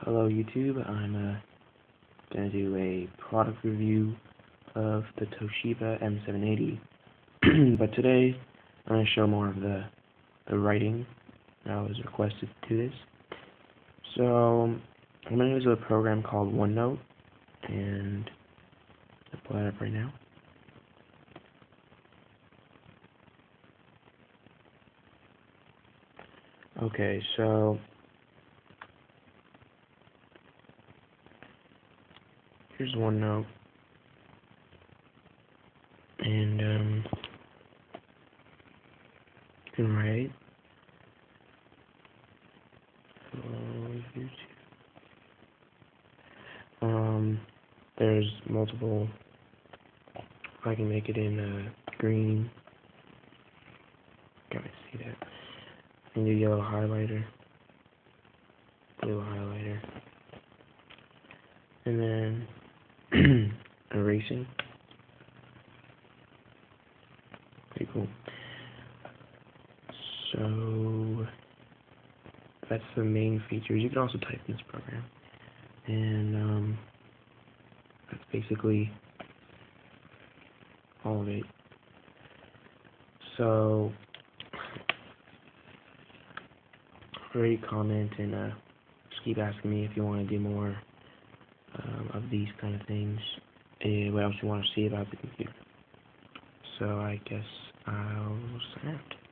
Hello YouTube, I'm uh, going to do a product review of the Toshiba M780, but today I'm going to show more of the, the writing I was requested to this. So I'm going to use a program called OneNote, and I'll pull that up right now. Okay, so here's OneNote, and um, you can write. Um, there's multiple. I can make it in uh, green. Gotta see that. I can do yellow highlighter, blue highlighter, and then erasing. Pretty cool. So that's the main features. You can also type in this program, and um, that's basically all of it. So already comment and uh, just keep asking me if you want to do more um, of these kind of things and what else you want to see about the computer. So I guess I'll sign out.